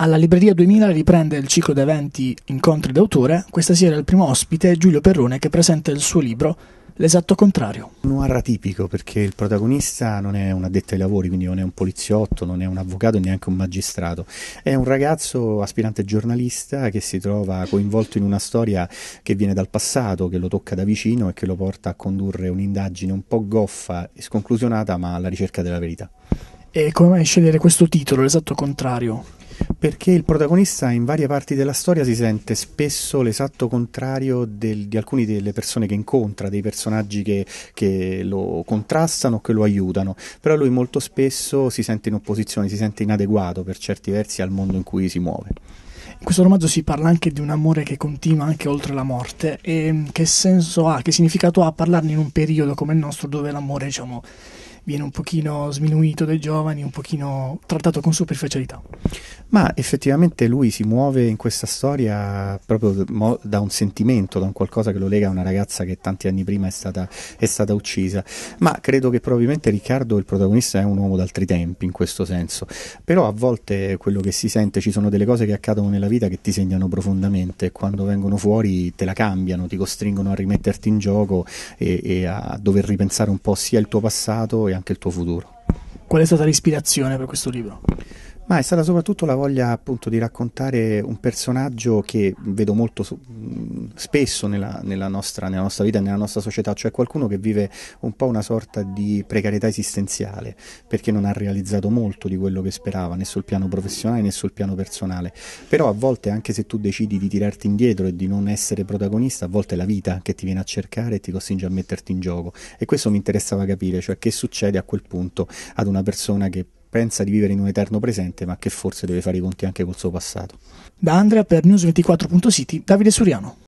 Alla Libreria 2000 riprende il ciclo di eventi Incontri d'autore. Questa sera il primo ospite è Giulio Perrone che presenta il suo libro L'esatto contrario. Un noir atipico perché il protagonista non è un addetto ai lavori, quindi non è un poliziotto, non è un avvocato e neanche un magistrato. È un ragazzo aspirante giornalista che si trova coinvolto in una storia che viene dal passato, che lo tocca da vicino e che lo porta a condurre un'indagine un po' goffa e sconclusionata ma alla ricerca della verità. E come mai scegliere questo titolo, l'esatto contrario? perché il protagonista in varie parti della storia si sente spesso l'esatto contrario del, di alcune delle persone che incontra, dei personaggi che, che lo contrastano, che lo aiutano, però lui molto spesso si sente in opposizione, si sente inadeguato per certi versi al mondo in cui si muove. In questo romanzo si parla anche di un amore che continua anche oltre la morte e che senso ha, che significato ha parlarne in un periodo come il nostro dove l'amore diciamo, viene un pochino sminuito dai giovani, un pochino trattato con superficialità. Ma effettivamente lui si muove in questa storia proprio da un sentimento, da un qualcosa che lo lega a una ragazza che tanti anni prima è stata, è stata uccisa. Ma credo che probabilmente Riccardo, il protagonista, è un uomo d'altri tempi in questo senso. Però a volte quello che si sente, ci sono delle cose che accadono nella vita che ti segnano profondamente e quando vengono fuori te la cambiano, ti costringono a rimetterti in gioco e, e a dover ripensare un po' sia il tuo passato e anche il tuo futuro. Qual è stata l'ispirazione per questo libro? Ma è stata soprattutto la voglia appunto di raccontare un personaggio che vedo molto spesso nella, nella, nostra, nella, nostra, vita e nella nostra società, cioè qualcuno che vive un po' una sorta di precarietà esistenziale perché non ha realizzato molto di quello che sperava né sul piano professionale né sul piano personale. Però a volte anche se tu decidi di tirarti indietro e di non essere protagonista, a volte è la vita che ti viene a cercare e ti costringe a metterti in gioco. E questo mi interessava capire, cioè che succede a quel punto ad una persona che pensa di vivere in un eterno presente, ma che forse deve fare i conti anche col suo passato. Da Andrea per News24.city, Davide Suriano.